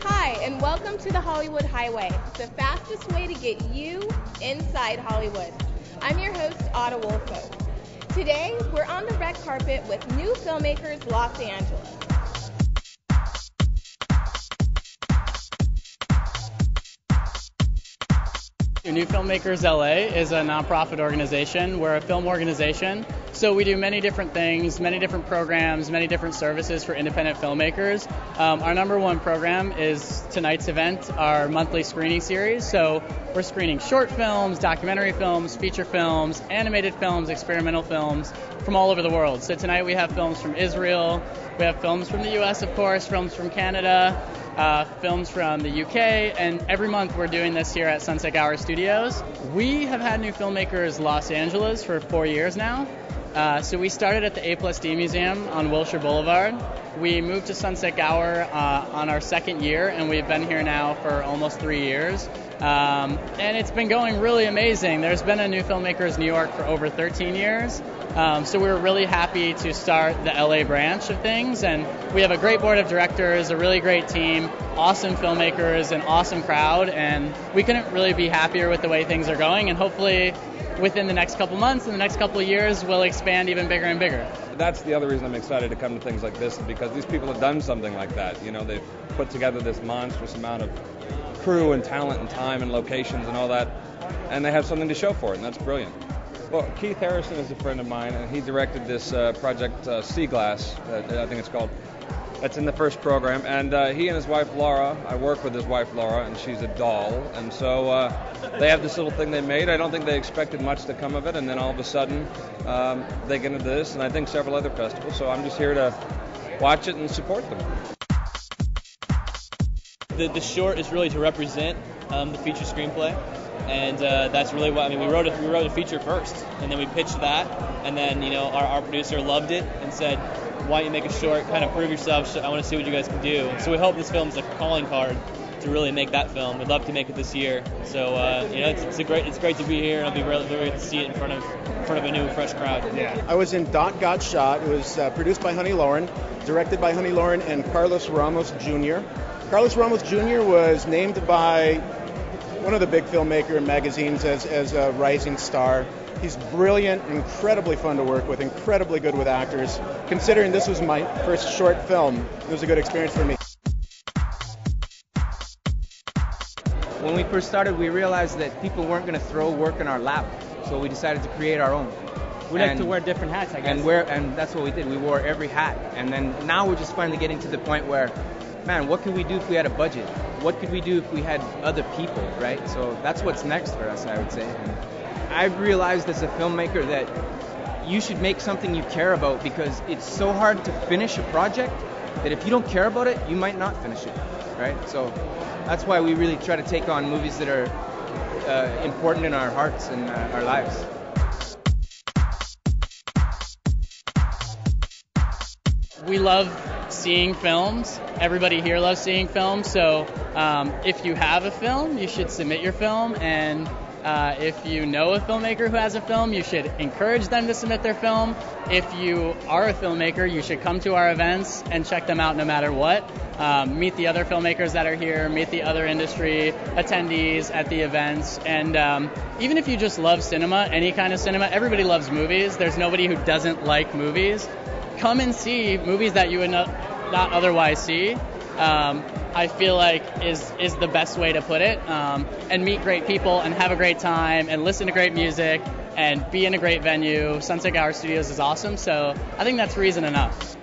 Hi, and welcome to the Hollywood Highway, the fastest way to get you inside Hollywood. I'm your host, A'da Woolfolk. Today, we're on the red carpet with New Filmmakers Los Angeles. New Filmmakers LA is a nonprofit organization. We're a film organization, so we do many different things, many different programs, many different services for independent filmmakers. Um, our number one program is tonight's event, our monthly screening series. So we're screening short films, documentary films, feature films, animated films, experimental films from all over the world. So tonight we have films from Israel, we have films from the US, of course, films from Canada, uh, films from the UK, and every month we're doing this here at Sunset Gower Studios. We have had New Filmmakers Los Angeles for four years now. Uh, so we started at the A plus D Museum on Wilshire Boulevard. We moved to Sunset Gower uh, on our second year, and we've been here now for almost three years. Um, and it's been going really amazing. There's been a New Filmmakers New York for over 13 years. Um, so we were really happy to start the LA branch of things, and we have a great board of directors, a really great team, awesome filmmakers, an awesome crowd, and we couldn't really be happier with the way things are going. And hopefully, within the next couple months and the next couple years, we'll expand even bigger and bigger. That's the other reason I'm excited to come to things like this, because these people have done something like that. You know, they've put together this monstrous amount of crew and talent and time and locations and all that, and they have something to show for it, and that's brilliant. Well, Keith Harrison is a friend of mine, and he directed this uh, project uh, Sea Glass, uh, I think it's called. That's in the first program, and uh, he and his wife Laura. I work with his wife Laura, and she's a doll, and so uh, they have this little thing they made. I don't think they expected much to come of it, and then all of a sudden um, they get into this, and I think several other festivals. So I'm just here to watch it and support them. The, the short is really to represent um, the feature screenplay and uh, that's really what I mean. We wrote a, we wrote a feature first, and then we pitched that, and then you know our, our producer loved it and said, "Why don't you make a short? Kind of prove yourself. I want to see what you guys can do." So we hope this film is a calling card to really make that film. We'd love to make it this year. So uh, you know, it's, it's, a great it's great to be here, and I'll be really great to see it in front of in front of a new fresh crowd. Yeah. I was in Dot Got Shot. It was uh, produced by Honey Lauren, directed by Honey Lauren and Carlos Ramos Jr. Carlos Ramos Jr. was named by one of the big filmmaker magazines as, as a rising star. He's brilliant, incredibly fun to work with, incredibly good with actors. Considering this was my first short film, it was a good experience for me. When we first started, we realized that people weren't going to throw work in our lap, so we decided to create our own. We like to wear different hats, I guess. And wear, and that's what we did. We wore every hat, and then now we're just finally getting to the point where man, what could we do if we had a budget? What could we do if we had other people, right? So that's what's next for us, I would say. And I've realized as a filmmaker that you should make something you care about because it's so hard to finish a project that if you don't care about it, you might not finish it, right? So that's why we really try to take on movies that are uh, important in our hearts and uh, our lives. We love seeing films. Everybody here loves seeing films. So um, if you have a film, you should submit your film. And uh, if you know a filmmaker who has a film, you should encourage them to submit their film. If you are a filmmaker, you should come to our events and check them out no matter what. Um, meet the other filmmakers that are here, meet the other industry attendees at the events. And um, even if you just love cinema, any kind of cinema, everybody loves movies. There's nobody who doesn't like movies. Come and see movies that you would not, not otherwise see. Um, I feel like is is the best way to put it. Um, and meet great people and have a great time and listen to great music and be in a great venue. Sunset Gower Studios is awesome, so I think that's reason enough.